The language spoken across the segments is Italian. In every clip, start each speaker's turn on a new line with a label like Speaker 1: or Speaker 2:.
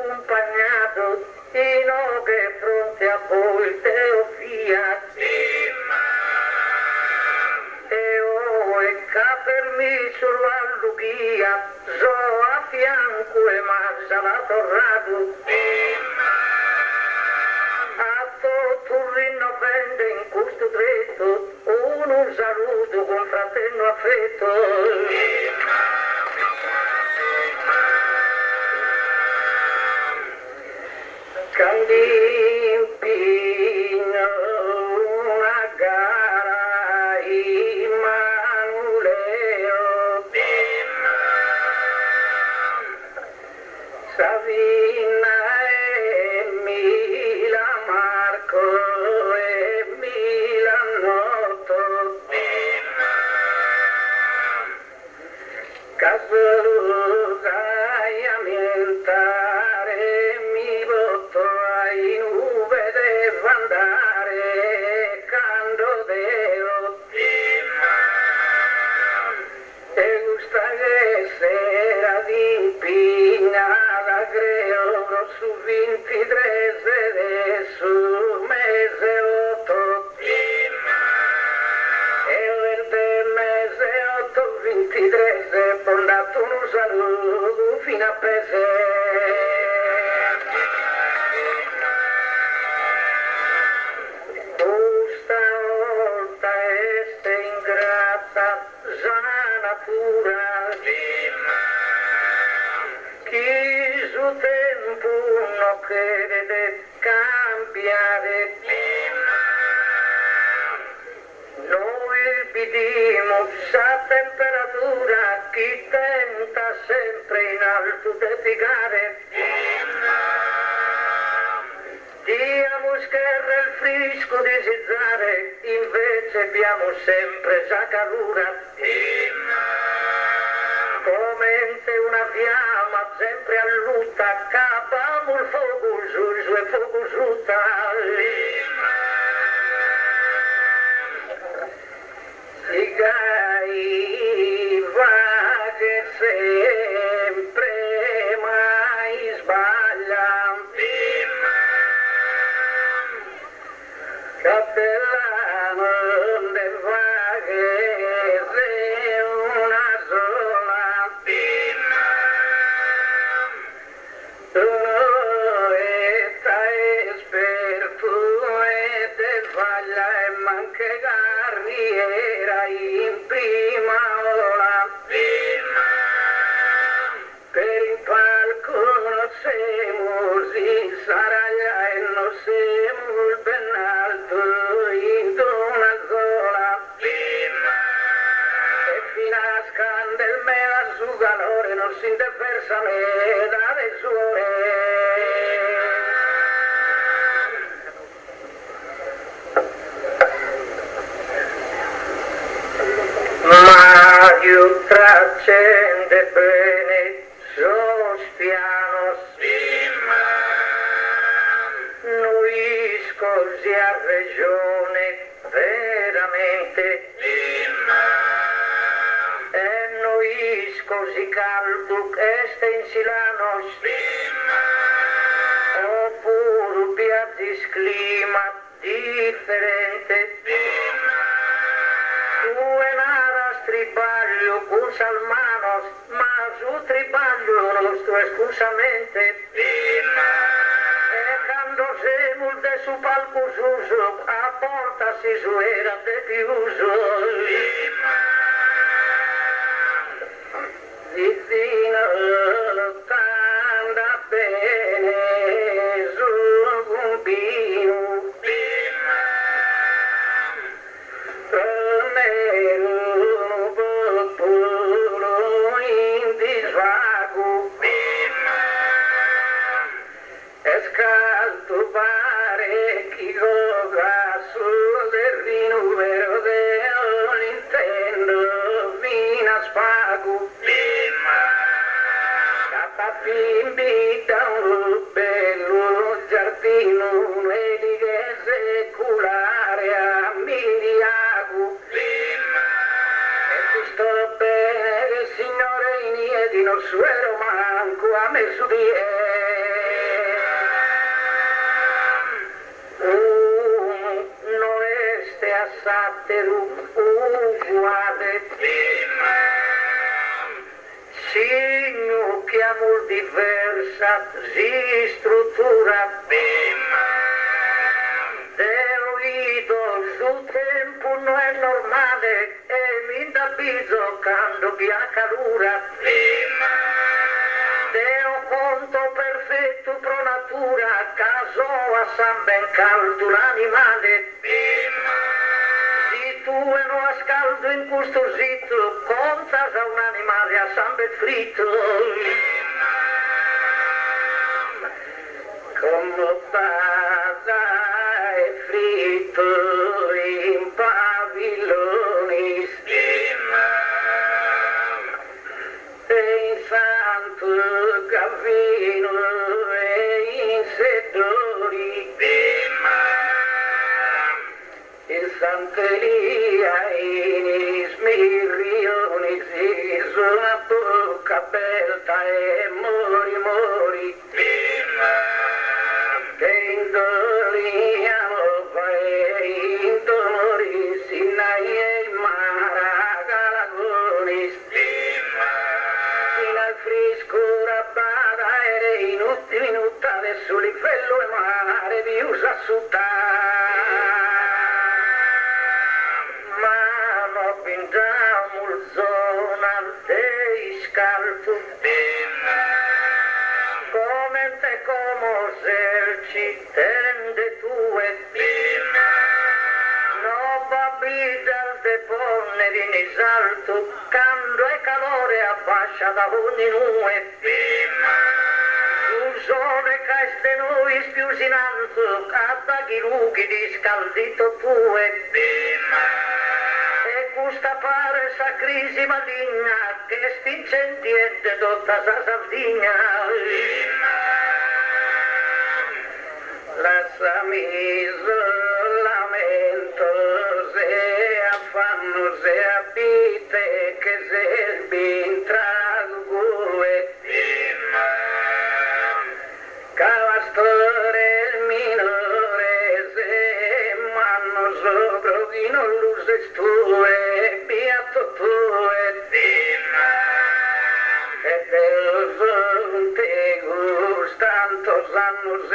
Speaker 1: accompagnato in oghe fronte a voi Teofia sulla Lughia so a fianco e massa la torrato atto turrino vende in questo dritto un saluto con fratello affetto Candimpino saluto fino a pese questa volta este ingrata natura chi su tempo non crede cambiare noi vediamo sa temperatura chi tenta sempre in alto di piegare Diamo scherra il frisco di zizzare, invece abbiamo sempre giacalura. Come una fiamma sempre a lutta, capamo il fuoco su, su e fuoco sutta. Sigai va che traccende bene sospiano noi scorsi a regione veramente. E noi scorsi caldo che sta in Silano oppure piatti clima differente due nara stribaglio con salmanos ma su tribaglio non sto esclusamente e quando se multe su palco suso a a bimbi da un bello giardino e di secolare a miliago. E ti sto bene, signore, in iedi non suero manco a me su di Uno este a satteru uguale. Signo che amor diversa si struttura Deruido su tempo non è normale e mi indabbiso quando bianca dura Deo conto perfetto pro natura caso a san ben caldo l'animale non a scaldo incustosito contas a un animale a sangue fritto come pasa e fritto in paviloni in Santeria in smirrioni si suona bocca aperta e crisi maligna che stincentiente tutta sa Sardegna lasciami lamento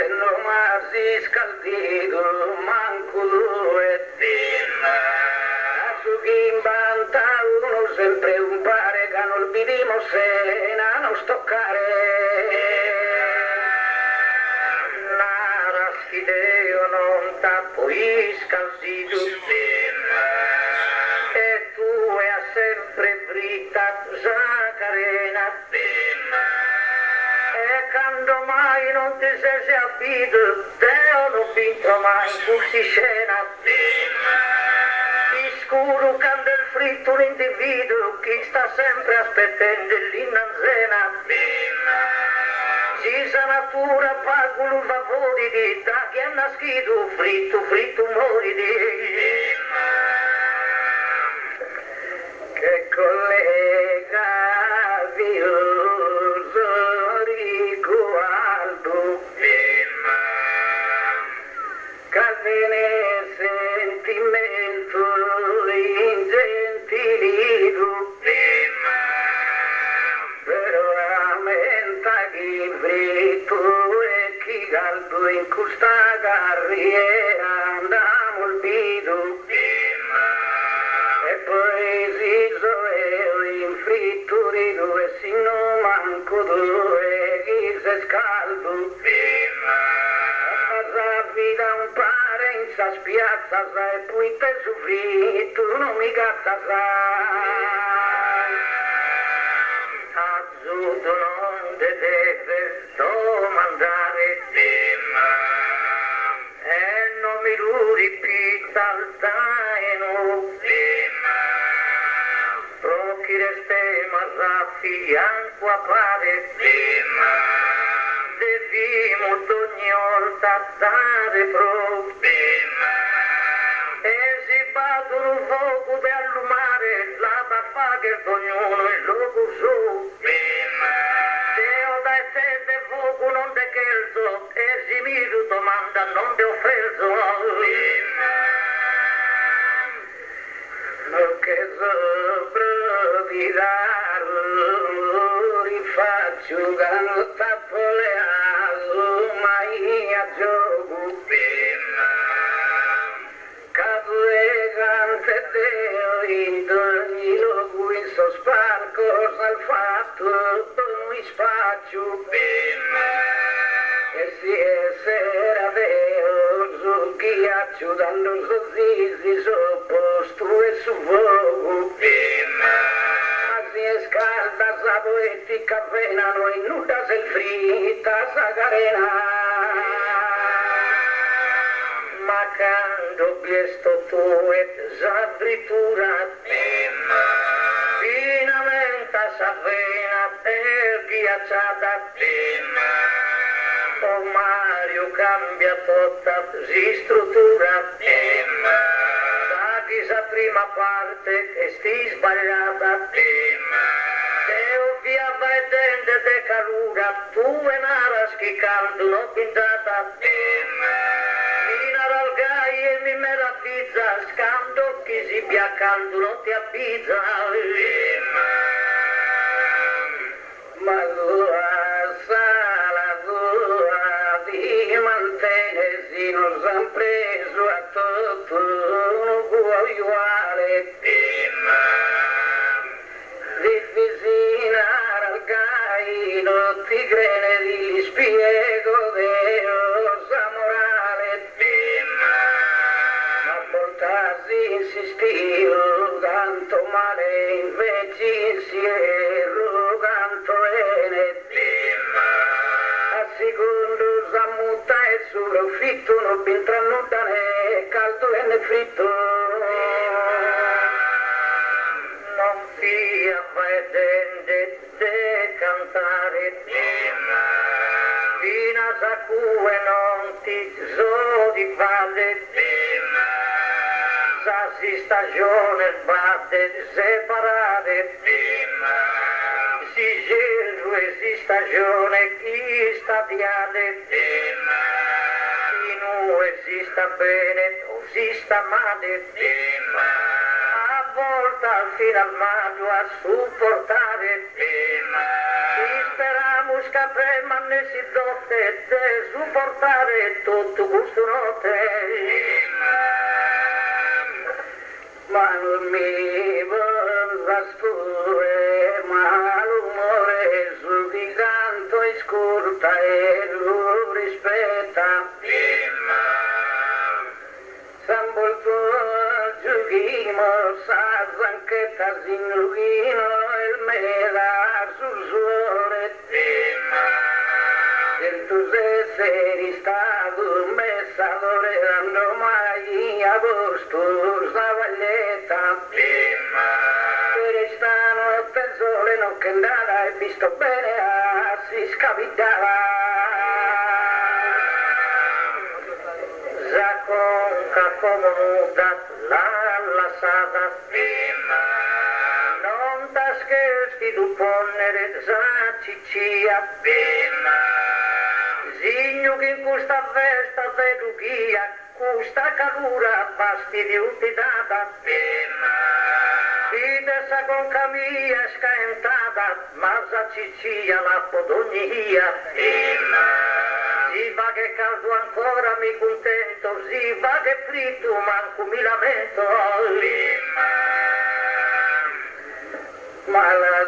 Speaker 1: sanno se non masi scaldito manco due su chi imbanta uno sempre un pare che non vidimo se non stoccare Nara schideo non tappo scalzito e mai non ti sei affido te non vinto mai in questa scena. Di scuro quando il fritto un individuo chi sta sempre aspettando l'innanzena. Si sa natura pago un favore di da che ha nascito fritto fritto mori di che collega carriera andiamo il bido e poi si soe in fritturido e si non manco due chi se scaldo. La vita un pare in sa spiazza sai poi te soffri tu non mi gatta sai azzurro non te deve domandare. e più saltaino Procchi reste ma raffianco l'acqua pare, devimo d'ogni volta dare prov, e si battono un fuoco per allumare la baffa che ognuno il loco su. Deo dai te de fuoco non te cherzo, e si mi domanda non te offreso. Che sopravvivarlo rifaccio che tappo le aso, ma io gioco Capoegante Deo in ogni luogo in sosparco al fatto mi spaccio e si è sera sul ghiaccio dando sozzizi so posto e su fuoco ma si è scalda sa poetica venano e nuda se fritta sa carena ma quando questo tu et s'avritura finamente s'avvena per ghiacciata o Mario cambia tutta struttura. Da chi sa prima parte che sti sbagliata. E ovvia vai dente de calura tu e nara schi caldo non pintata. Fino al gai e mi meraviglia, scando chi si caldo non ti avvisa. Ma tua sala non s'han preso a tutto non vuoi uguale. Difficina al gai non ti crede di spiego morale. Ma portarsi insistivo tanto male invece insiero sullo fitto non pintrano da ne caldo e fritto. Non via vedende de cantare. Fino a sacue non ti so di valle si stagione batte separate si gelo e si stagione chi sta diade chi non esista bene o si sta male a volte al fine al maggio a supportare. Speriamo che prima ne si dote de supportare tutto questo notte. Ma non mi va spure malumore sul di canto e scurta e lo rispetta Il nur vino il melo arzoursole prima e tu sei stato mesavoreando mai prima cresteano pe sole no che andata e visto bene za ciccia Signo che in questa festa veduchia, questa calura fastidio ti data. Fidesa con camia scantata, ma sa ciccia la podonia. Si va che caldo ancora mi contento, si va che fritto manco mi lamento. Ma la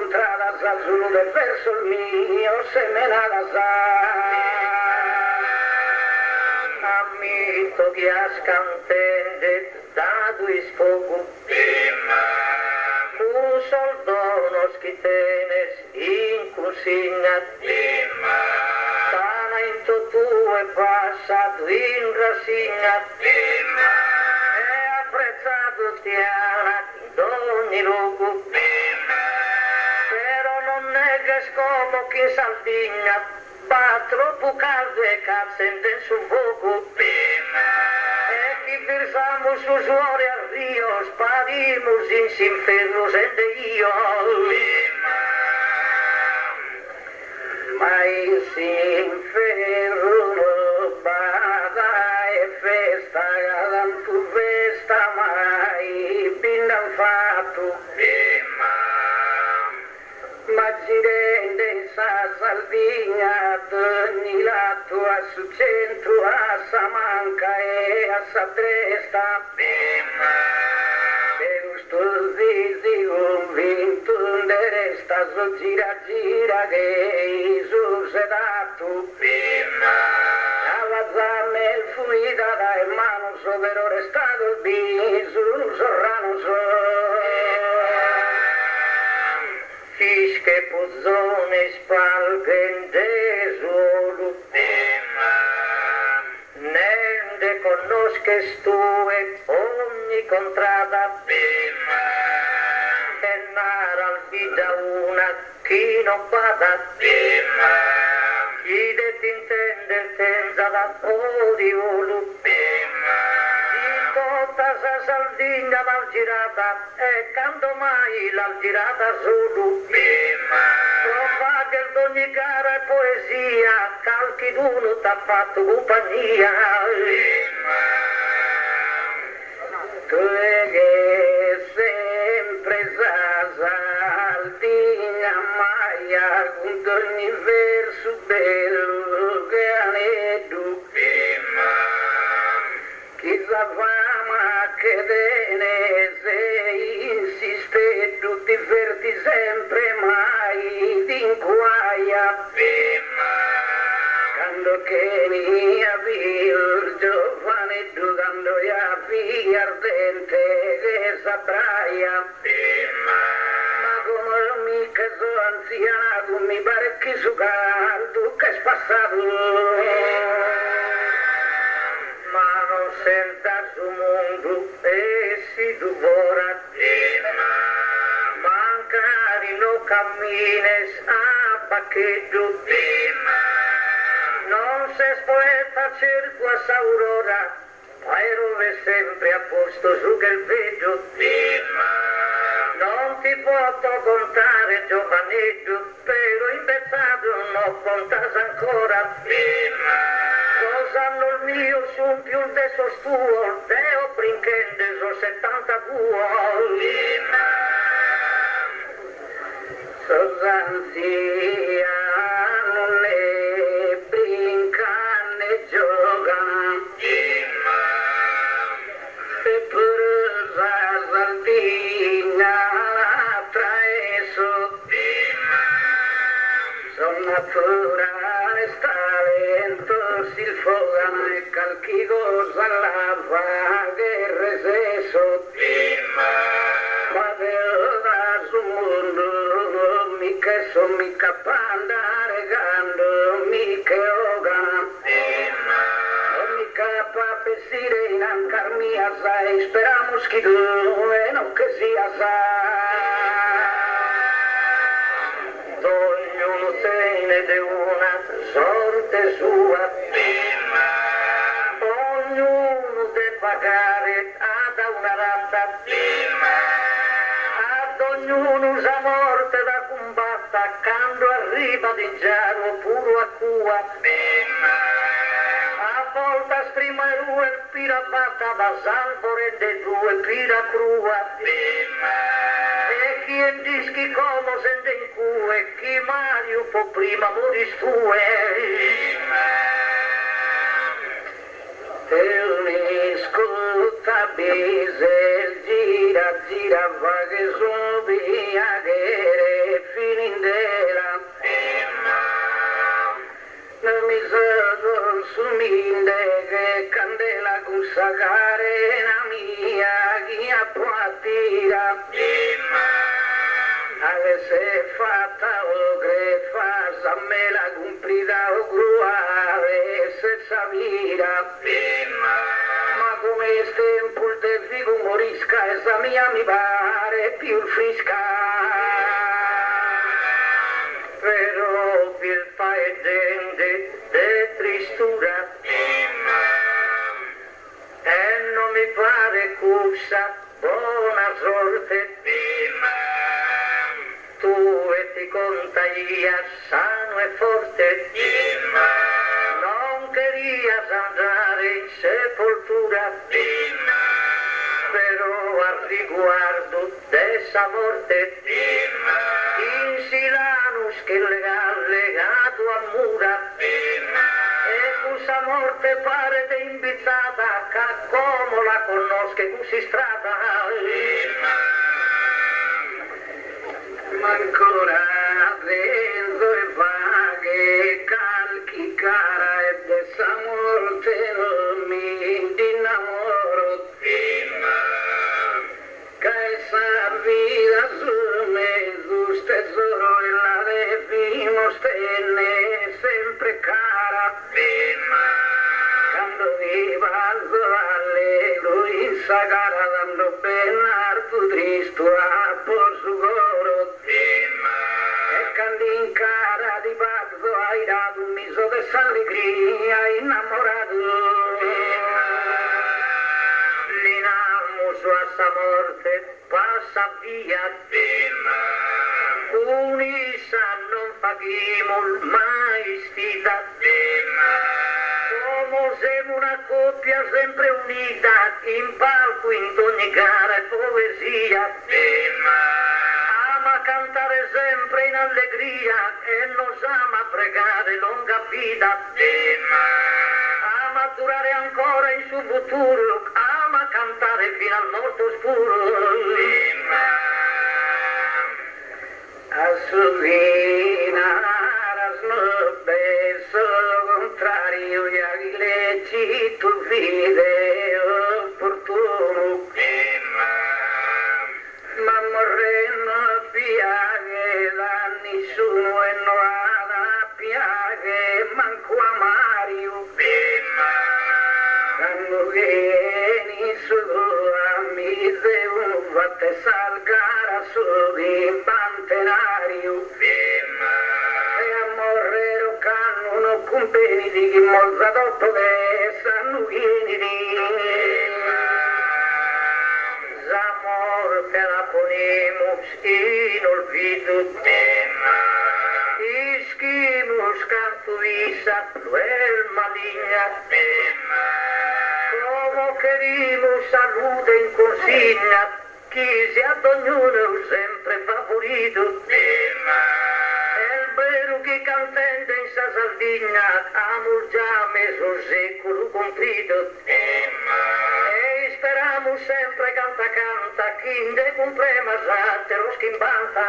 Speaker 1: contradas al Zulu del verso el mío semenadas Amito que has cantendet dado esfogo Un soldonos que tenes incusinat Sana into tue passato in rassignat E apprezzato stiana d'ogni luogo è che scopo che in Sardegna fa troppo caldo e cazzende sul fuoco E chi versamo su suore al rio sparimos in sinferno sente io Ma in sinferno sa Sardegna ogni lato a su centro a Samanca e a Satresta. Per sto zizi convinto de resta so gira gira che su sedato alla zamme fuida dai mano so però restato. Il biso sorrano so Fische puzzone spalgen desolo Nende conosces tue ogni contrada E nara al vita una chi non bada Chi det intende tenza da odiolo Tutta sa Sardegna l'ha girata e quando mai l'ha girata solo. Trova che d'ogni cara e poesia calchi d'uno t'ha fatto compagnia. Tu che sempre sa Sardegna maia con ogni verso bello che aneddu Chissà fama che bene se insiste tu ti ferti sempre mai d'inquaia quando che mi avvio giovane tu quando ya vi ardente che s'abbraia. Ma come mica so anzianato mi pare che su caldo che spassato mondo e si duvora mancari no cammines a paccheggio non se spoeta cerco s'aurora aerove sempre a posto su che il veggio non ti posso contare giovaneggio però impezzato non contas ancora Sanno il mio su un più adesso stuo, deo brinchende so 70 cuo. Sosanzia non ne brinca ne gioca. E per la Sardegna la traeso. Son naturale talento si sfogano e calchi cosa lava che reseso ma da su mondo mica so mica panda regando mica ogana mica pa pensire in ancarmi assai speramos che dove non che sia assai ognuno tiene di una sorte sua. Ognuno deve pagare ad una rata ad ognuno sa morte da combatta quando arriva di giaro puro a cua. A volta strima e rue pira batta da salvo rende due pira crua. E chi in dischi como sente e chi mai un po' prima morì sue. E mi un'iscolta bise gira, gira, va che sopia che finindela. Non mi sono suminde che candela con sacarena mia, chi appuattira. Dimmi! Ale se fatta o grefa, la cumplita o gruare, senza vira. Bimma! Ma come este un pulte figo morisca, esa mia mi pare più frisca. Però il pae gente de tristura. Bimma! E non mi pare cusa, buona sorte. Bimma! Ti contagias sano e forte. Non querías andare in sepoltura. Però al riguardo dessa morte. In Silanus che legal legato a mura. E questa morte pare de invitata, ca come la conosce così strada. Ma ancora dentro e vaghe calchi cara e dessa morte non mi innamoro. Che esa vida su me, sus tesoro e la debimos tener sempre cara. Quando viva alzo allegro in sagara dando benar tu tristo a por su goro. E quando in cara di bazzo airado un miso de alegría innamorado. Linamos a esa morte passa via. Unisa non paghiamo mai stita. Como siamo una coppia sempre unita, in palco, in ogni gara e poesia. Ama cantare sempre in allegria e nos ama pregare lunga vita. Ama durare ancora in suo futuro, ama cantare fino al morto oscuro. A sovinar snobbe solo contrario agli leggi tu vide opportuno. Ma morrendo piaghe da nessuno non ha piaghe manco a Mario. Quando vieni su di pantenario. E che sanno vieni di. Zamor te la ponemos in olvido. Isquimus cantuisa cruel maligna. Como querimos salute in consigna, chi si ad ognuno sempre favorito. El vero che cantante sa Sardegna, amor già meso secolo contrito. E speriamo sempre canta canta, chi de comprema sa te lo schimbanta.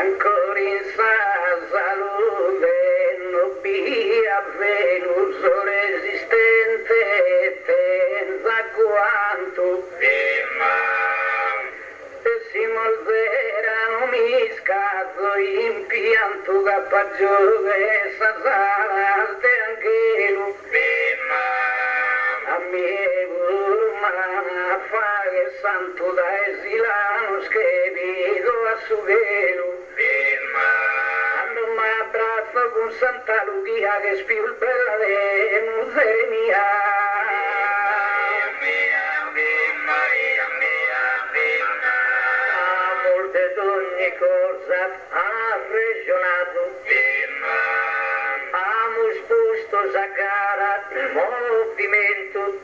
Speaker 1: Ancora in sa salute nobia Venus resistente pensa quanto e scazzo in pianto che paggiove sa sala te angelo a me burmana fa che santo da esilano che vivo a su velo. Quando mi abbraccio con Santa Lucia che spiul bella de musere d'ogni cosa ha regionato amo spusto a gara movimento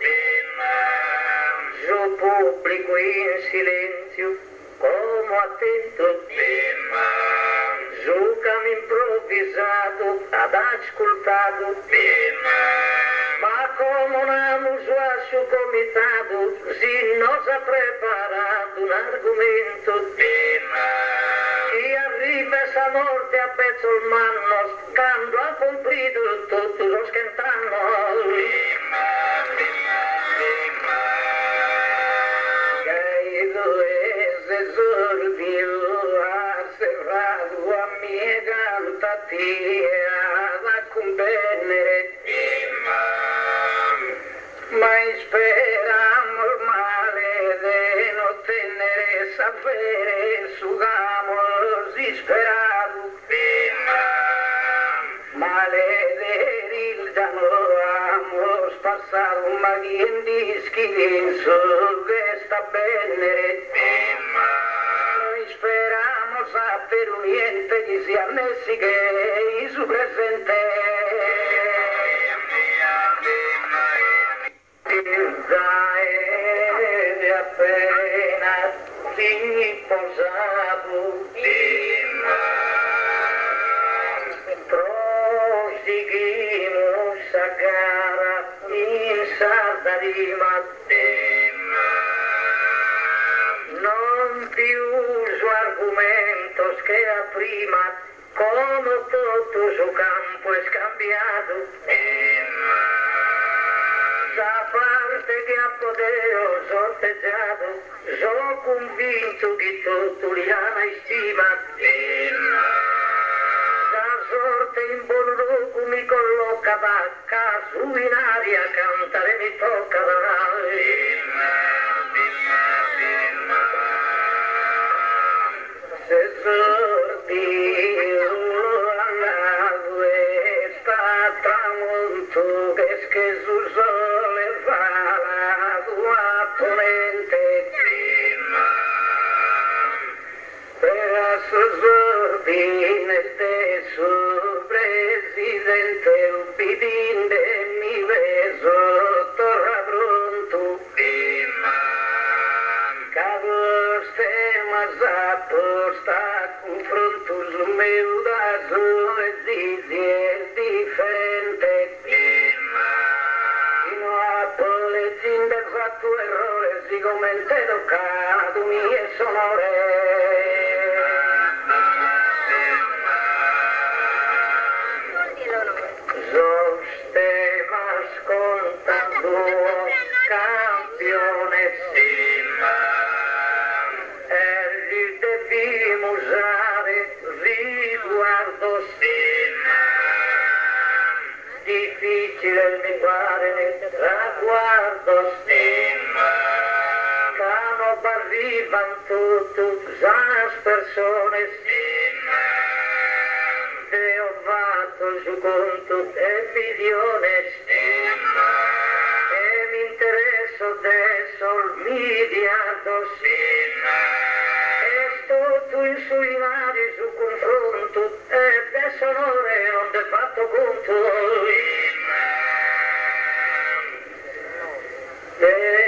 Speaker 1: Giù pubblico in silenzio come attento Giocami improvvisato ad ascoltato ma come un amuso a suo comitato si nos ha preparato un argomento chi arriva sa morte a pezzo il manno quando ha compiuto tutto lo schentano Caído ese esordio ha cerrado a mi garganta tía Και εν δυσκολίε θα πένερε, μην μάθει. Εμεί θέλουμε να και εσύ αν δεν σκέφτεστε. Και θα έρθει, απε, dischi su esta bene. Noi speramo sapere niente di sia messi che su presente. Israele appena riposato proseguimos a gara in sarda rima non più uso argumentos que a prima como todo su campo es cambiado da parte che a potere ho sorteggiato sono convinto che tutto li ama e stima la in buon luogo mi colloca vacca su in aria cantare mi tocca se sorti commente toccato mi è sonore Sos temas contando campeones e debimos usare riguardo difficile il linguare nel traguardo cano arrivan tutte las persone te ho fatto su conto e miliones e mi interesso adesso il miliardo e sto tu in sui mari su confronto e adesso onore non te fatto conto e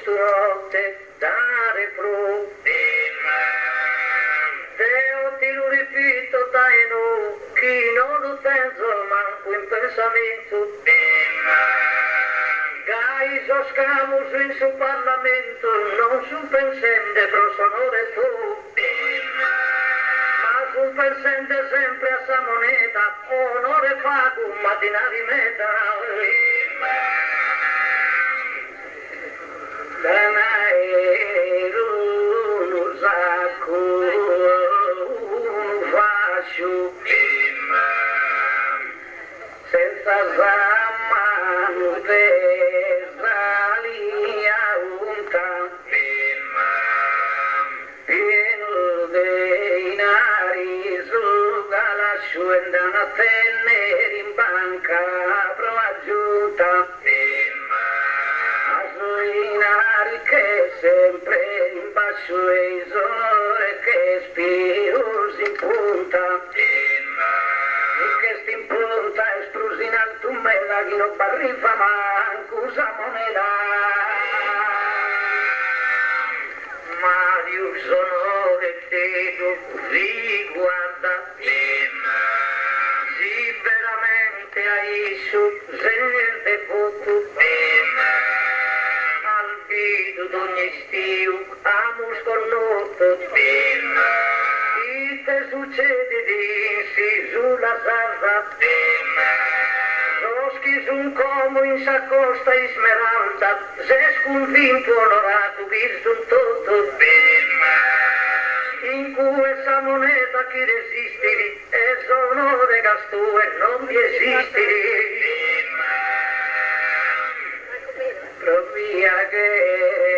Speaker 1: scustote dare pro Teo ti lo ripeto dai no chi non lo penso manco in pensamento. Gai soscamos in su parlamento non su pensende pro sonore tu. Ma pensende sempre a sa moneta onore fago mattinari meta. Danaero un sacco un fascio senza zamano pesalia unta pieno dei nari su galascio e andano a tenere in banca prova giunta che sempre in basso è isore che spius in punta. E che sti in punta estrusi in alto mella chi non barrifa manco usa moneda ma di un sonore te do vigua video d'ogni stiu, amo scornotto, e te succede di si sulla salva, Roschi sun como in sacosta e smeralda, se sconfinto onorato vir sun tutto, in cui essa moneta chi resistiri, e sono regas tue non vi esistiri. Propria che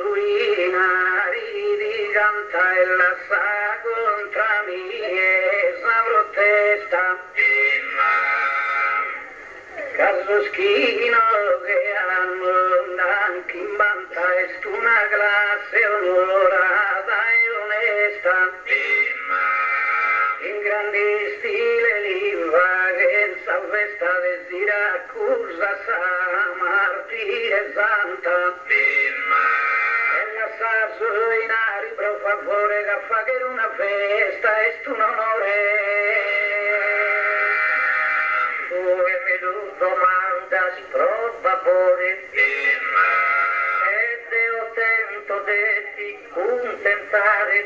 Speaker 1: suinari di canta e la sa contra mie sa protesta. Caso schino che hanno anche in banta è una classe onorata e onesta. In grande stile l'Ilva che sa festa de Siracusa sa martire santa. E la sa suinari pro favore che fa che una festa è un onore. Tu e mi tu domandas pro favore e Deo tento de ti contentare.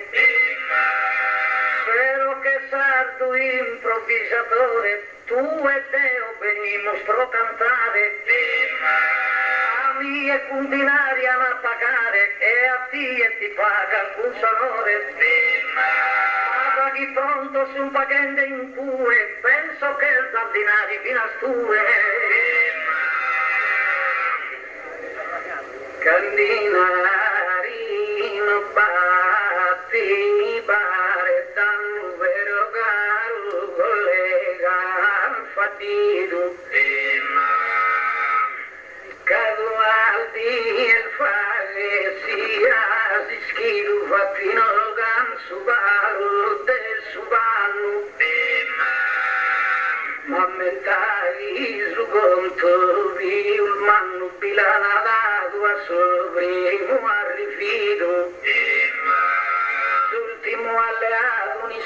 Speaker 1: Spero che sardo improvvisatore, tu e Deo venimos pro cantare. A mia cundinaria a pagare e a ti e ti paga alcun sonore. Paghi pronto su un pagende in cui penso che il giardinari fino a stue. Candinarino batti bare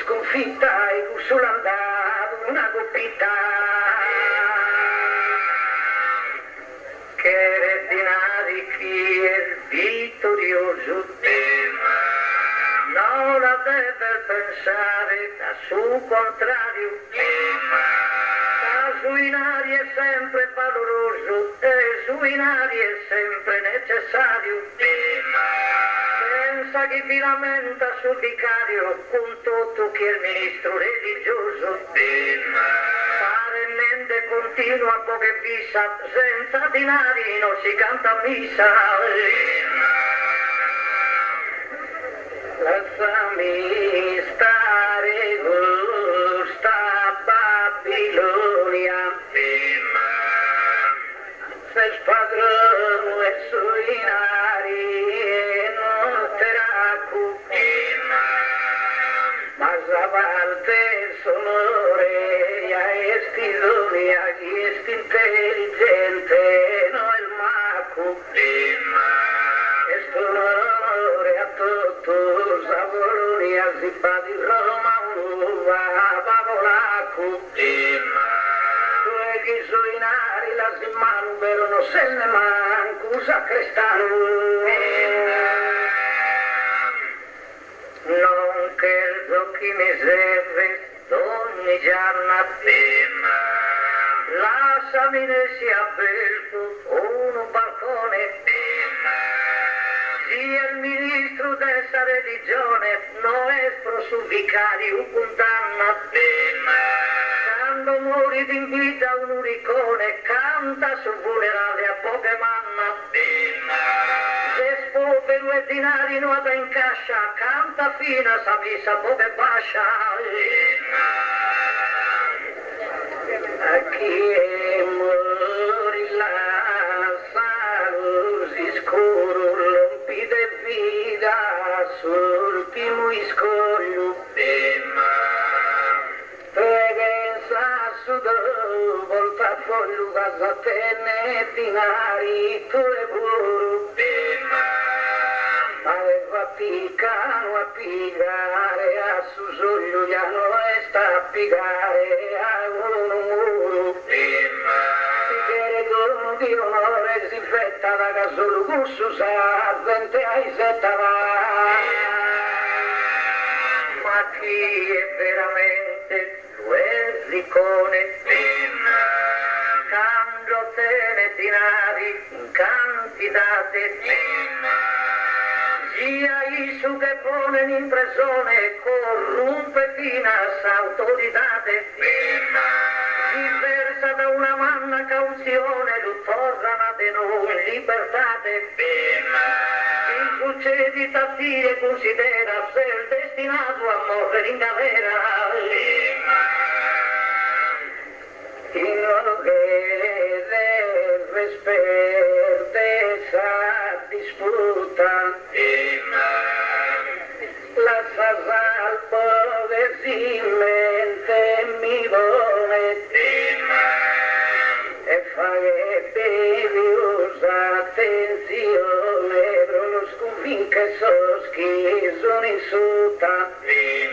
Speaker 1: sconfitta e sull'andato una coppita pensare a suo contrario Suinari è sempre valoroso e Suinari è sempre necessario. Pensa che vi lamenta sul vicario con tutto che è il ministro religioso. Fare mente continua poche fissa, senza dinari non si canta missa. Lasciami stare questa Babilonia. Se spadrono e suinari e non teracu. Ma zavarte sonore ya estidonia chi est intelligente no il macu. Manu non se ne manco sacrestano. Non credo che mi serve ogni giorno Lasciami ne sia aperto un balcone sia il ministro della religione, non espro su vicario condanna. Quando muori d'invita un uricone, canta sul funerale a poche manna. Se spovero e dinari nuota in cascia, canta fino a sa missa poche bascia. A chi è mori la salusi scuro, vida, sultimo iscoglio. Prevenza sudo portafoglio casa tenne dinari tu e buru aveva piccano a pigliare a su soglio ya no sta a pigliare a uno muro si chiede dono di onore si fetta da casolo gusto sa vente ai setta va ma chi è veramente quel riccone cambio tene dinari in quantitate sia Isu che pone in presione corrompe finas autoritate si versa da una manna cauzione tornano de noi in libertate il succedi tattire considera se il destinato a morrere in galera Sino che deve sperteza disputa la salvo che si mente mi vuole. E fa che bevi usa attenzione però lo scufin che so schizo insulta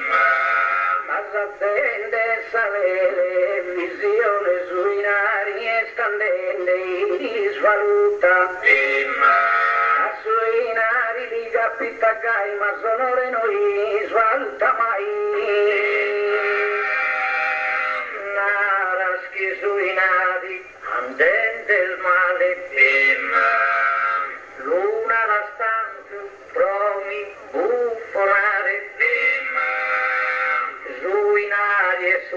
Speaker 1: ma s'attende sapere visione sui nari e scandende i svaluta a sui nari li capita gai ma sonore noi svaluta mai. Naraschi sui nari andente il male. Luna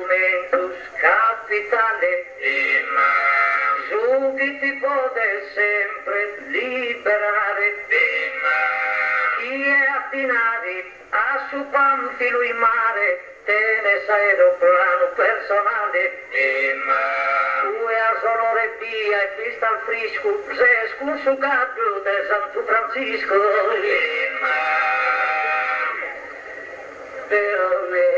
Speaker 1: E sumentus capitale Su chi ti pode sempre liberare. Chi è attinari a su panfilo in mare Tenes aeroplano personale. Due a sonore via e vista al frisco Se scurso gaggio de Santo Francisco. Per me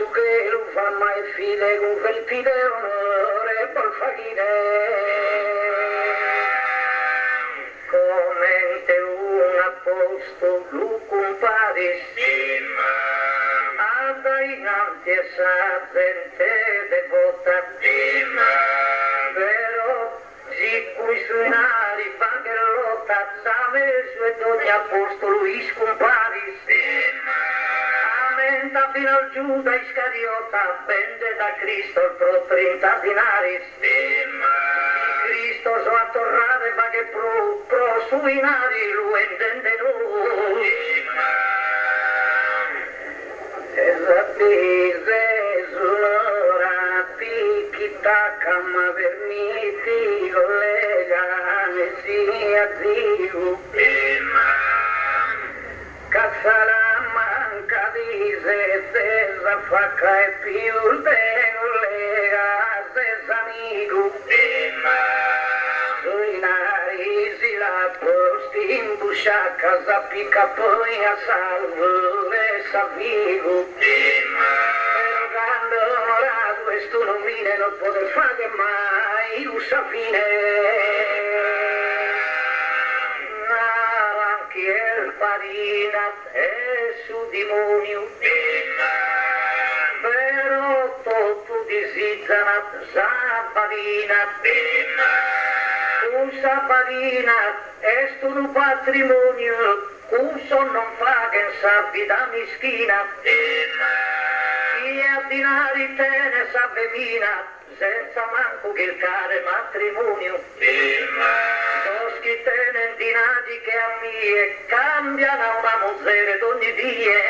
Speaker 1: su che lo fa mai file con quel fide onore por fagire come un apostolo lu comparis Ada innanzi a sa gente devota. Però si cui suonari fa che lotta same su e ogni apostolo iscomparis aumenta fino al Giuda Iscariota pende da Cristo il pro 30 dinaris Cristo so a torrare ma che pro, pro suinari lo intende lui. Esatise sull'ora picchita cama vermiti collega ne sia zio Casalamanca dice stessa facca e più te collega stessa amico sui narisi la posti in buscia casa picca poi a salvo e savivo però quando ora questo non viene non poter fare mai usa fine anche il farina e su demonio però tutto disizzana sabarina un sabarina è un patrimonio uso non fa che sa vita mischina. Chi a dinari tene sa bevina senza manco che il care matrimonio Doschi tenen dinari che a mie cambiano una muzzere d'ogni stie.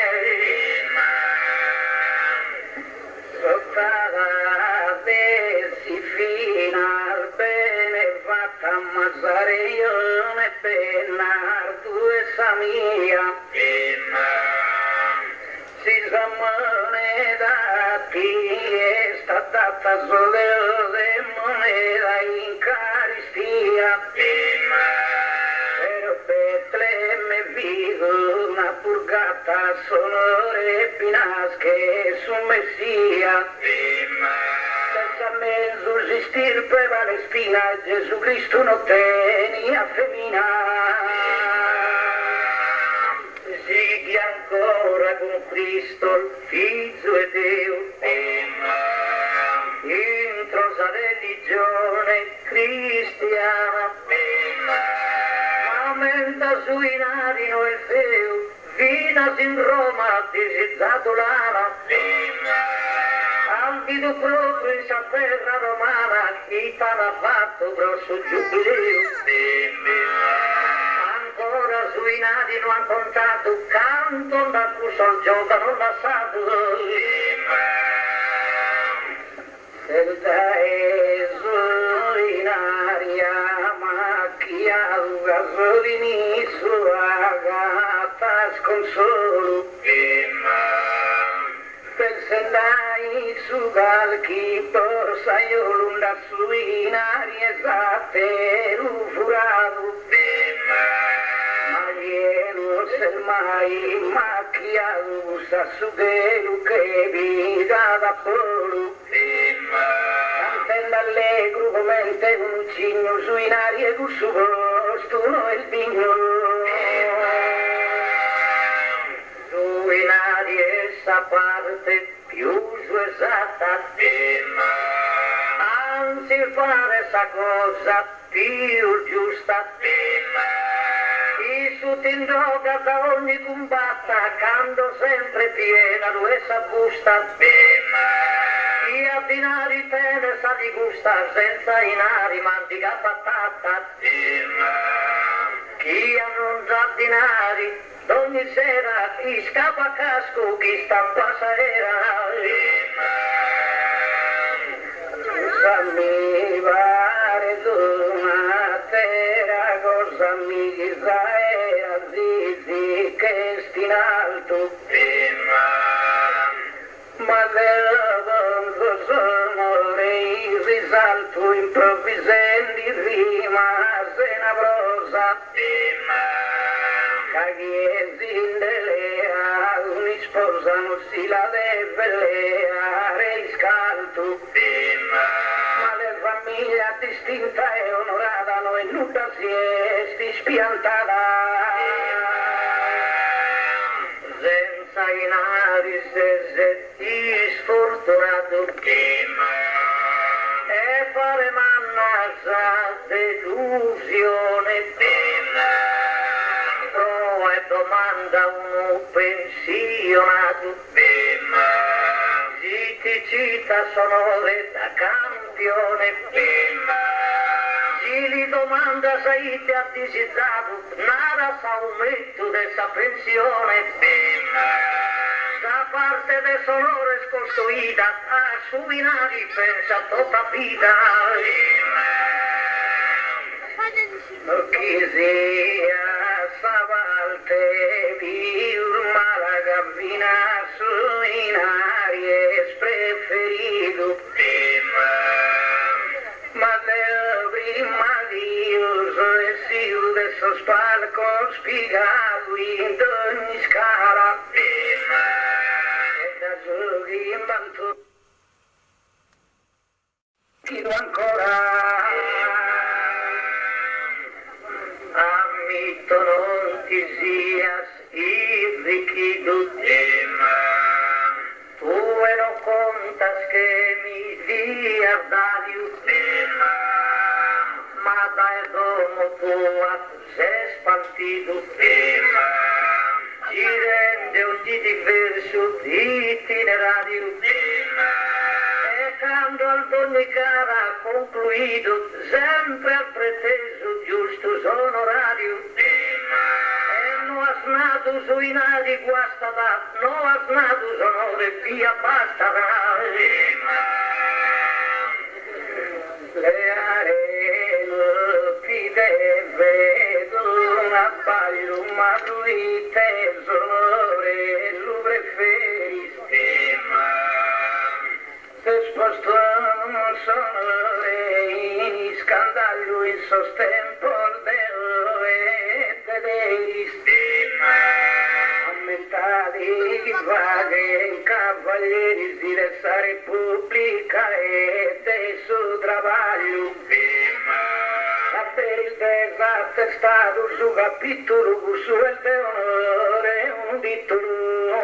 Speaker 1: Sottava dessi fino al bene fatta ammazzare io ne pennar tu e sa mia. Si moneda chi è stata sole moneda in caristia. Per Betlemme vivo una purgata sonore pinasche su Messia. Senza mezzo resistir per le spina Gesù Cristo non tenia femmina. Sighi ancora con Cristo, Figlio e Dio. Intro sa religione cristiana. Aumenta sui nari no il feo, Vinas in Roma, disizzato l'ala. Ambito proprio in sa terra romana, chi t'ha fatto grosso giubileo. Ancora sui nadi non han contato, canto da cui sol giocano lasciato. Selda e in aria, macchia, gasolini su agata sconsolo. Pensai su galchi, borsa io l'unda su in aria esatte, rufurato. Marielo mai macchia, usa su velu che viga da polo. Cantella allegro come un cigno su in aria con su posto no il vigno. Su in aria essa parte più su esatta. Anzi fare essa cosa più giusta. Chi su ti droga da ogni combatta, cando sempre piena lu essa busta. Chi a dinari tene sa di gusta, senza inari mandiga patata. Chi a non già dinari, d'ogni sera chi scappa a casco, chi stampa saera. Fammi pare una in alto. Ma dell'avanzo sono lei risalto improvvisendi rima senabrosa. Cagliesi indelea, uni sposano si la deve lea, re scalto. Ma le famiglie distinta e onorata noi nuda si esti spiantata. Senza inari se se ti sfortunato e fare mannaggia delusione. Prova e domanda uno pensionato. Si ti cita sonore da campione. Si li domanda se ti ha disitato, nada sa aumento dessa pensione. Da parte del sonore scostruita, a subinari pensa tutta vita. Chi sia savalte firma la gambina su in aries preferido. Da giochi in vanto. Chiedo ancora. Amito non ti sias irrichido Tu e no contas que mi dias dadio Ma da domo tua se spartido Ci rende ogni diverso itinerario E quando al ogni cara concluido Sempre al preteso giusto onorario E non asnato sui nadi guasta da, no asnato sonore via basta da. Le arene ti vedo una paio ma lui te sonore lu preferi se spostano sonore in scandalo in sostempo delle dei aumentati vaghe cavalieri di dessa repubblica e del suo travaglio per il desastre stato su capitolo su il onore un titolo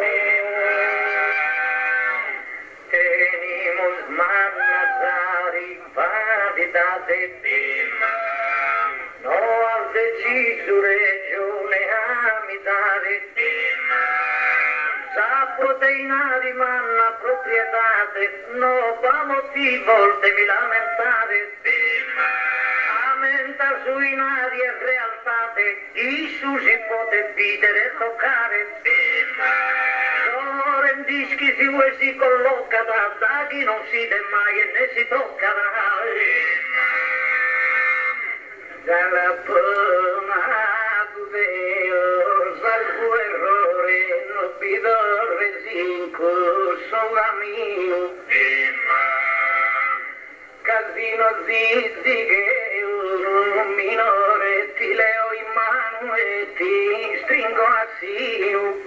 Speaker 1: tenimos mannazari vadidate no al deciso regione amitare sa proteinari manna proprietate no va motivo volte mi lamentare aumenta sui nari e realtate Gesù si può videre e toccare Dolore in dischi si vuoi si colloca da, da chi non si de mai e ne si tocca dalla pona veo salvo errore no pido resinco son camino casino zizzighe un minore ti leo in mano e ti stringo assino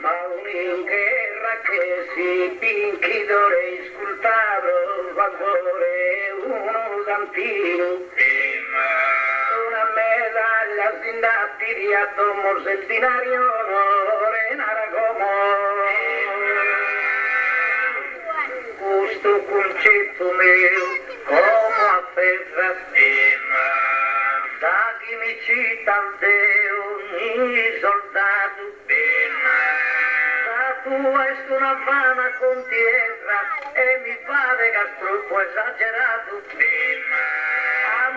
Speaker 1: ma in guerra che si pinchi dovrei scultare valore uno zampino una medaglia sindatti di atomo centinario onore naragomo questo concetto mio come afferra da chi mi cita ogni soldato la tua è una vana con tierra e mi pare che troppo esagerato a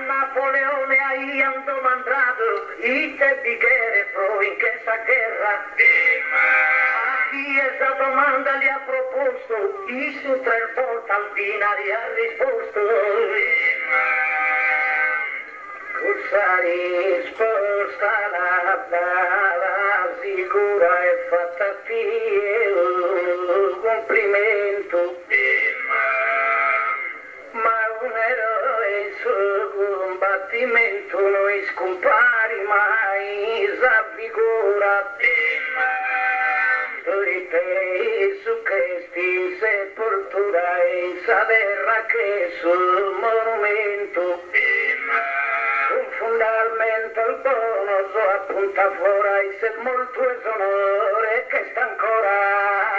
Speaker 1: Napoleone hai han domandato i te bicchiere pro in che sta guerra a chi esa domanda gli ha proposto i su tre volte al dinari ha risposto. Cosa risposta la bala sicura e fatta un complimento. Ma un eroe il suo combattimento non scompari mai s'avvigora per te su questi sepoltura in sa terra che sul monumento. Un fondamento il buono so appunta fuori se molto è sonore che sta ancora.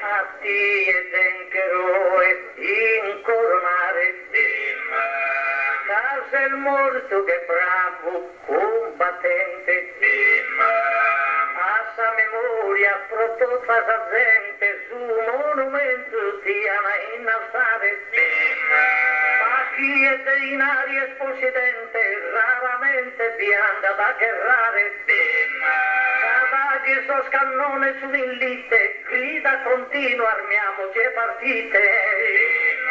Speaker 1: A ti e dencheroe incoronare causa il morto che bravo combattente a sa memoria prototta sa gente su monumento ti ama innalzare ma chi è in aria sposidente raramente vi anda da guerrare Cavagli so scannone su un'illite grida continua armiamoci e partite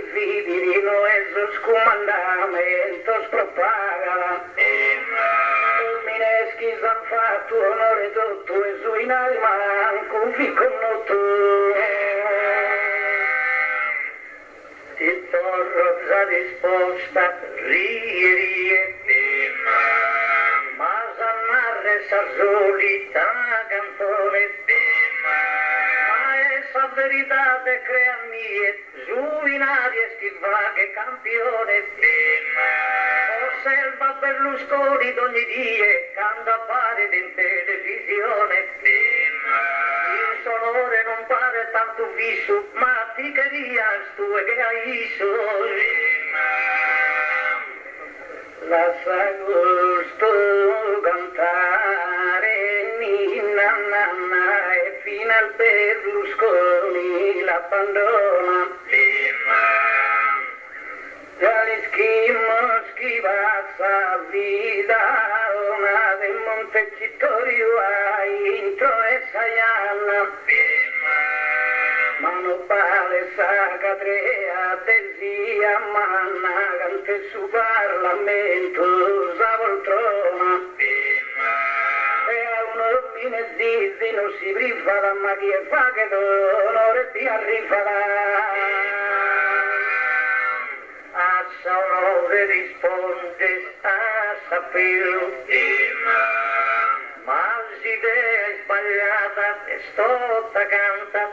Speaker 1: in tu ti e e la di es scomandamento spropaga. Mineschi s'han fatto onore tutto e sui nari manco un fico noto il torro già disposta, rie rie, ma s'annarre sa solita cantone, ma essa verità de crea mie, giù in aria schiva che campione, osserva Berlusconi d'ogni die, quando appare in televisione. Il sonore non pare tanto viso, ma ti che rias tu che hai iso. Gusto cantare, Berlusconi l'abbandona. Dagli schimmo schivazza vida, una del Montecitorio a intro e saiana. Mano pale sacadrea desia manna, cante su Parlamento, sa poltrona. Zizi non si brifala, ma chi è fa che d'onore ti arriverà. A sonore risponde a saperlo, ma l'idea è sbagliata e stotta canta.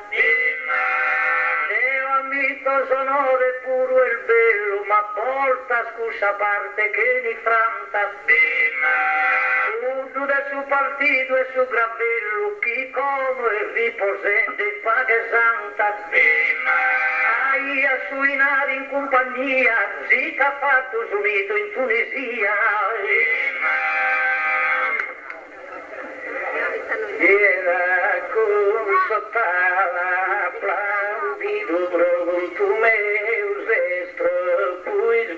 Speaker 1: Io ammito sonore puro e bello, ma porta scusa parte che ni franta. Tutto del suo partito e su gravello, chi come e riposente fa che santa. Ai a suinare in compagnia, zica fatto subito in Tunisia. Era con sottala plaudido pronto meus estro pui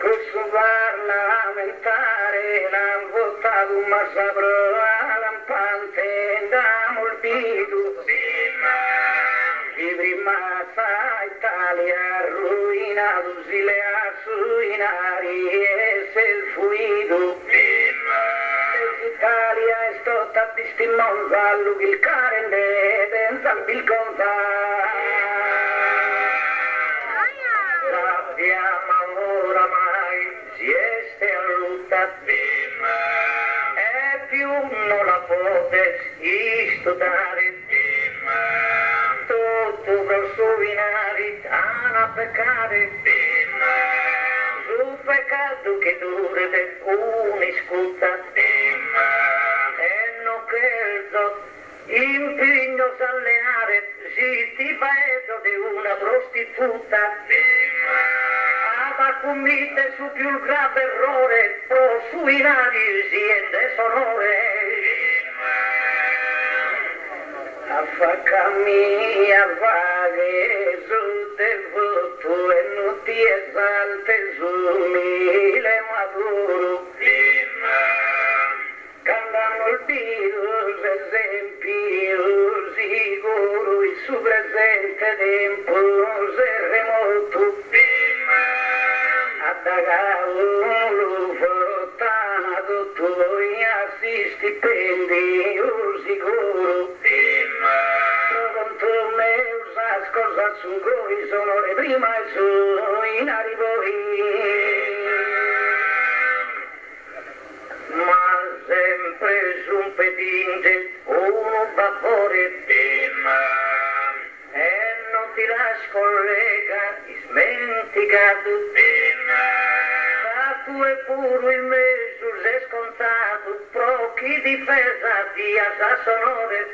Speaker 1: sbagliato Posso far lamentare l'han votato ma saprò lampante da molpito Chi prima sa Italia ruinato si le ha suinari e se il fuido. Italia è stata testimonza il carende senza il conza Sappiamo a lutta e più non la pote studiare tutto per suinari a peccare. Su peccato che durete un'iscuta e non credo impegno salleare si ti vedo di una prostituta ma commette su più grave errore pro suinari si è desonore Affacca mia vaghe su te voto e non ti esalte su mille maduro. Cantano il virus esempio sicuro il suo presente tempo se remoto Addagalo fottana tutto assi stipendi sicuro Pronto me usa scorsa su goi sono le prima e su in ma sempre su un pedinte un vapore. E ti lascio collega smenticato da tu è puro in me sul scontato pro chi difesa di asa sonore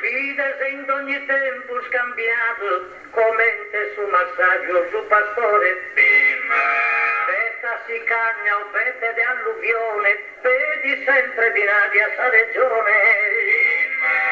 Speaker 1: vide se in ogni tempo scambiato commente su massaggio su pastore. Fetta si cagna o fette di alluvione vedi sempre di nadia sa regione. Come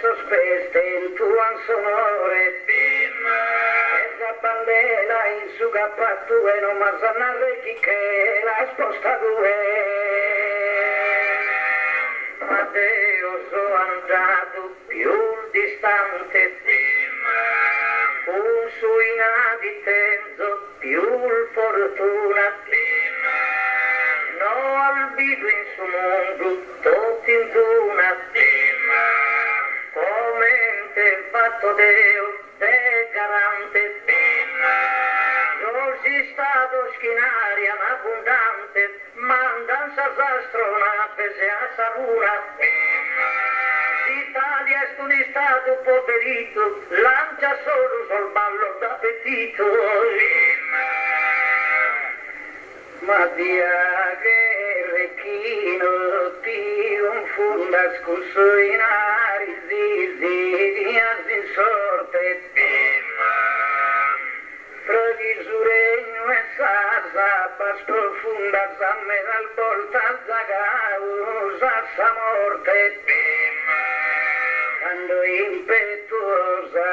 Speaker 1: sospeste il tuo ansonore Bim Esa bandela in su gappatue non ma sanare chi che la sposta due. Matteo so andato più distante. Bim Un su in tenzo più fortuna. Bim No al in su mondo tutti in tuna Bim Santo Deo, te garante, dolci stato schinaria ma abbondante, mandanza zastrona, pese a savura. L'Italia è un stato poverito, lancia solo sul ballo d'appetito. Ma via che recchino, ti un funda scusso in aria, arisi, di sorte. Frădizureñu e sasa, pas profunda zamme dal volta zagausa sa morte. Quando impetuosa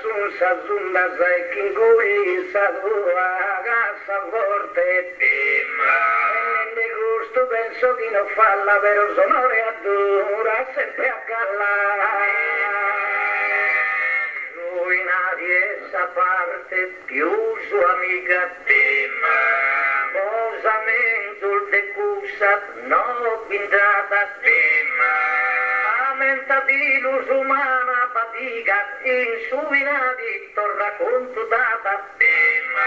Speaker 1: sun sa zunda sai chinguli sa dua gassa forte. Nende gusto penso di non falla, vero sonore a dura sempre a galla essa parte più sua amica prima. Posamento il decusa, no pindrata prima. Amenta di luz umana fatica, in conto data prima.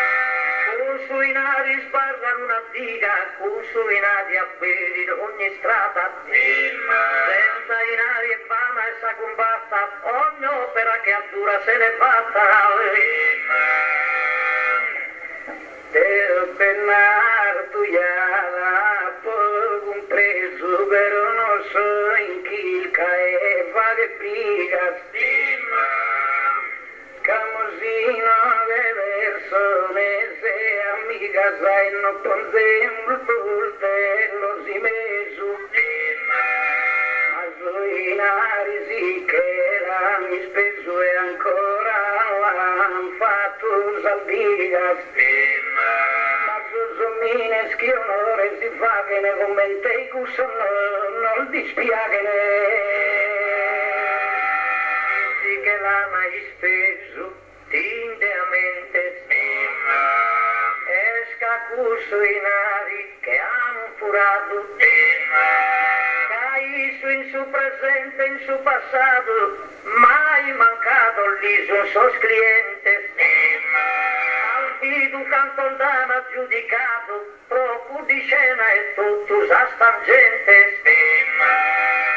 Speaker 1: Con suinari sbarrano una diga, con suinari a in ogni strada. Senza inari e fama essa combatta, ogni opera che addura se ne fatta. Del Bernardo Iara por un preso pero no soy amigas ai no ponzem pulte los imesu Azuinari si che la mi speso e ancora han fatto salvigas Mines che onore si fa che ne commentei cusso non dispiagene in suo passato mai mancato lì su sos clientes Fidu cantondana giudicato, procu di scena e tutto gente.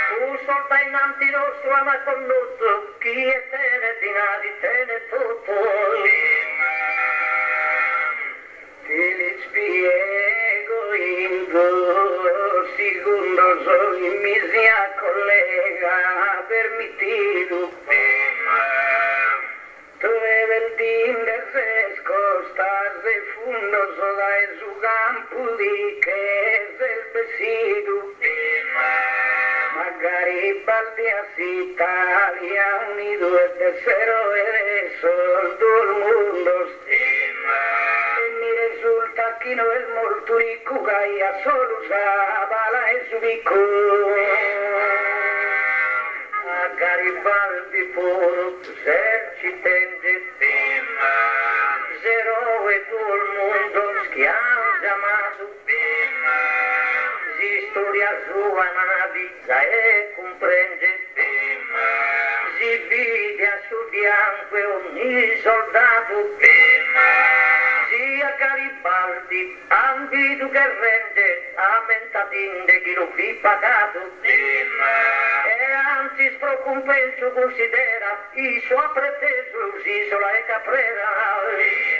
Speaker 1: Tu solta innanti nostro ama condotto, chi è tene dinari tene tutto. Ti li in due secondo, sono mi sia collega, permittido. Tu el din de costas de fundos da su campo di che el vestido magari baldi a Italia unido el tercero eres todo el mundo e mi resulta che no es molto ricco che solo usava la e su Garibaldi puro esercitante prima zero e todo el mundo que han si storia sua navizza e comprende si vide a suo fianco e ogni soldato sia Garibaldi ambito che rende a mentatinde chi lo fi pagato prima anzi sprocompenso considera i suo preteso isola e caprera. non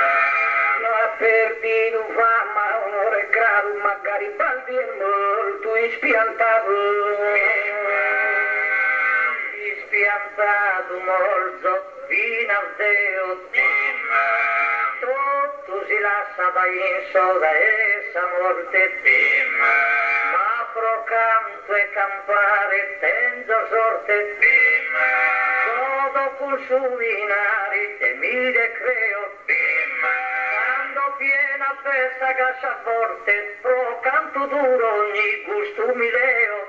Speaker 1: va polotto d'arrangio bussato a visiera sono regali baldi e riconosco ha fatto una brillante carriera visitare Zagumba, andando tormentati la sua zumba e caprera. No ha perdido fama, onore grado, ma Garibaldi è molto ispiantato. Ispiantato molto, fino al Deo. Tutto si lascia da in sola essa morte. canto e campare tenzo sorte Godo col suinari e mi creo Bimma Quando piena festa cassaforte, pro canto duro ogni gusto mi leo.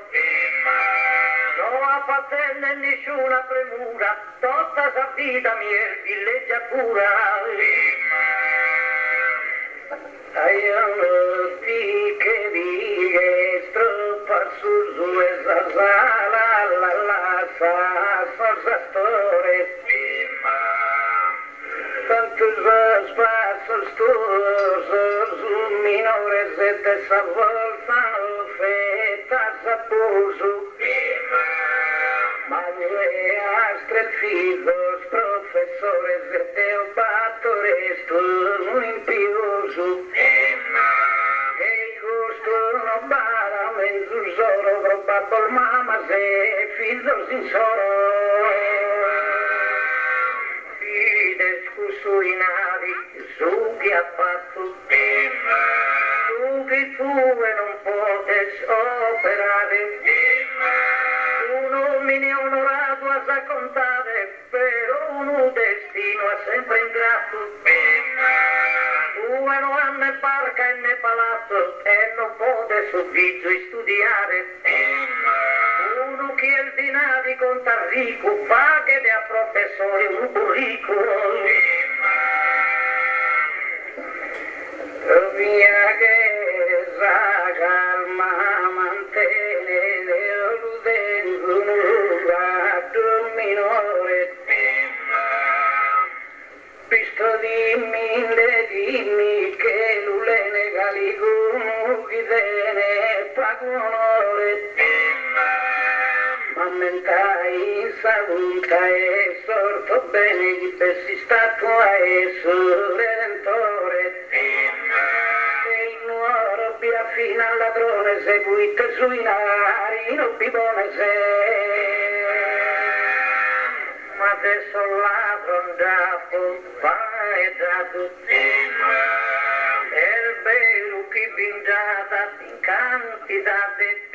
Speaker 1: No a fatene nessuna premura, tutta sa vita mia villeggiatura. Ai amanti che dighe, stroppa sul due zazala, la la sa, forza storie. tantos os passos tuos, un minore dessa volta fetas a pouso. Malheas, trefigos, professores e teu batores, turno impioso. E gosto no bara, menzuzoro, mama mamas e filhos insoro. Fides sui navi, su che ha fatto. Tu che tu e non potes operare. Tu nomine onorato a raccontare, però un destino è sempre ingrato. Tu e non ha né barca e né palazzo, e non pote sufficio studiare. Uno che il dinari conta ricco, paghe a professore un Rico. Bene chi pessi stato a esso redentore. E in nuoro fino al ladrone seguite sui nari, non pibone se. Ma adesso il ladro andato, va e dato. E il bello che vingiata in cantitate.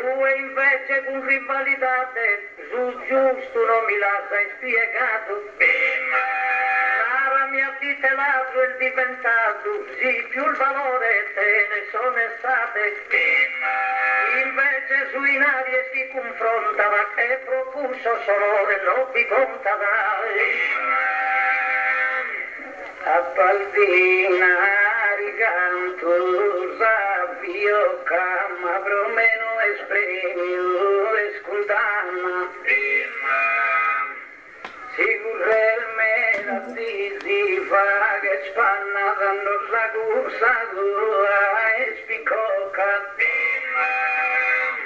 Speaker 1: Tu invece con rivalitate, su giusto non mi lascia spiegato. Cara mia vita ladro è diventato, sì più il valore te ne sono state. Invece sui navi si confrontava e propulso sonore non vi contava. A Paldinari canto savio cama promeno espremio escundana Sigurrelme la disi fa che spanna dando la cursa tua e spicocca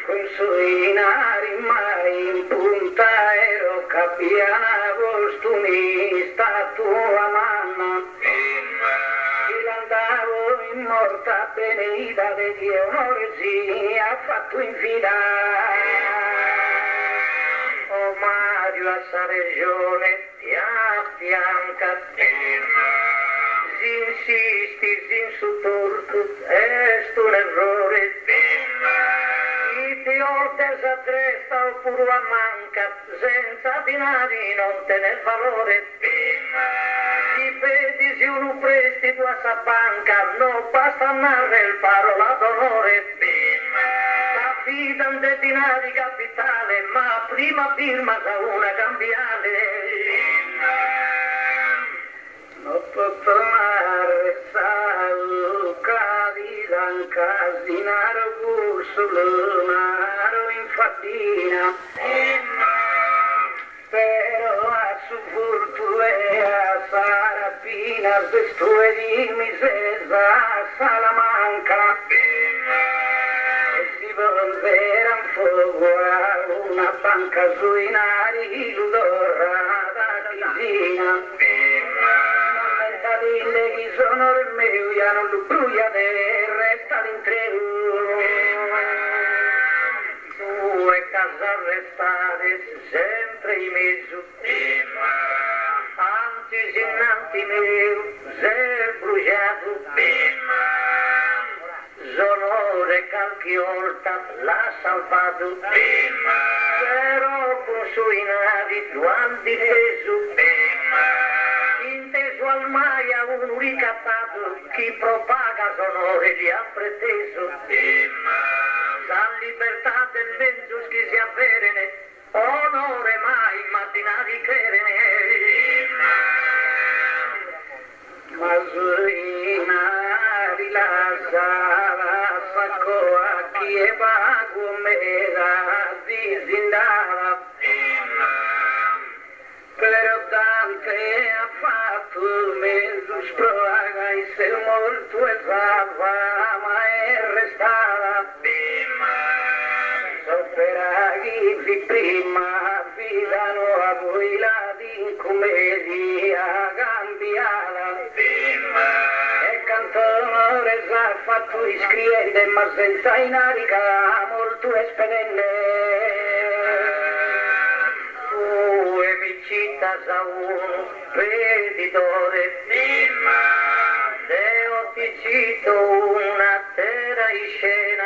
Speaker 1: con sui nari mai in punta ero capiana costumista tua manna morta benedita di Dio onore si ha fatto in fila. O Mario a sa regione ti affianca si insisti sin su torto è un errore ti ortes a tresta oppure a manca senza dinari non tener valore. Ti pedi se uno prestito a sa banca non basta narre il parola d'onore. Affidan de dinari capitale ma prima firma da una cambiale. Non posso amare saucadi d'incasdinare curso lunaro in fatina però a su fortuna a Sarapina se stue di misesa Salamanca e si volvera un fuoco a una banca sui nari dorata piscina dille chi sono il mio, non lo bruia resta l'intreu. Due case arrestate, sempre in mezzo. Anzi, innanti mio, se bruciato. Sonore calchi orta l'ha salvato. Però con sui navi lo han difeso. Inteso al mai a un ricattato chi propaga sonore li ha preteso. La libertà si avverene, onore mai mattinali cherene. Mazurina rilasciava, sacco a chi è vago mera, zindava. Però Dante ha fatto mezzo spraga e se molto esava, fatto iscriente, ma senza inarica, molto espedente. Tu e mi cita sa un peditore, Deo ti cito una terra in scena,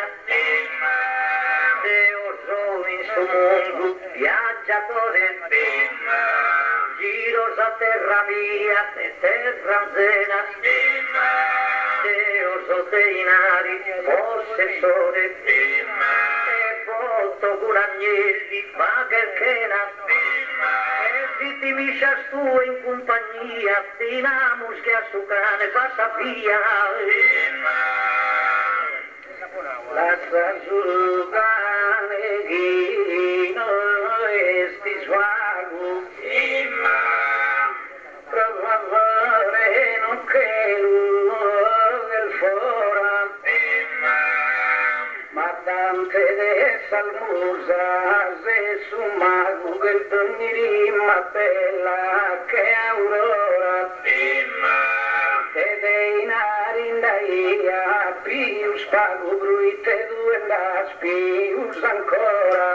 Speaker 1: viaggiatore, giro sa terra mia e terra zena, Deo so dei nari, possessore, e volto con agnelli, ma che chena, e si ti miscias tu in compagnia, dinamus che a su cane passa via. Lascia sul cane ghino bella che aurora, e dei nari indaia, più spago bruite due das, più ancora.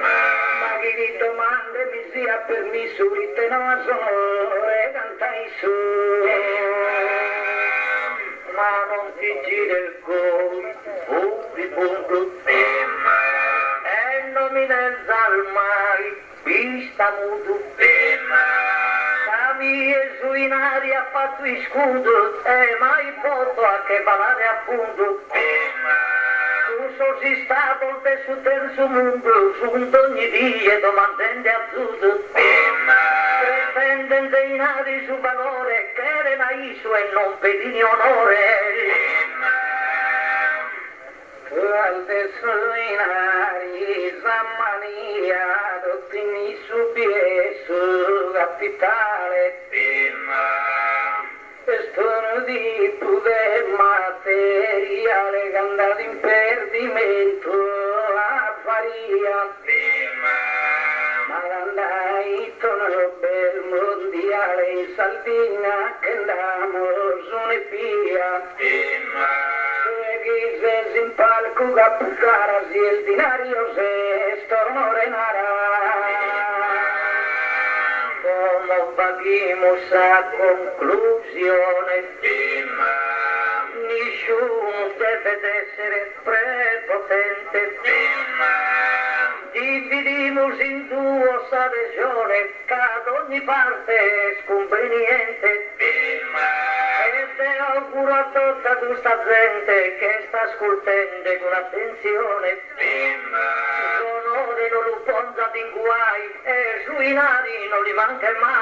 Speaker 1: Ma chi di domande mi sia permesso, rite no sonore, cantai su. Ma non ti gira il cuore, puri punto, e non mi nel mai, vista muto. La mia su in aria ha fatto scudo, e mai porto a che ballare appunto. Tu sosi stato il terzo terzo mondo, un ogni dia domandente a tutto. Pretendente in aria su valore, che era naiso e non pedini onore. Adesso in aria, Zammania, dottini su piesu, capitale. Estono di poder materiale che andato in perdimento a faria. Ma andai torno bel mondiale in Sardina che andiamo su ne pia. Due ghise in palco a pucara si il dinario se storno vaghimus a conclusione, nessuno deve essere prepotente. Dividimus in due sa regione, che ad ogni parte è sconveniente. E te auguro a tutta questa gente che sta ascoltando con attenzione. L'onore non lo ponza in guai e sui nari non li manca mai.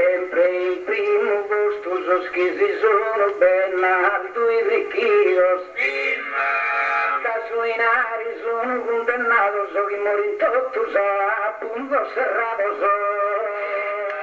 Speaker 1: sempre i primo gusto so schisi sono ben alto i vecchios oh, da suinare sono condannato so che morintotto sa appunto serrato so.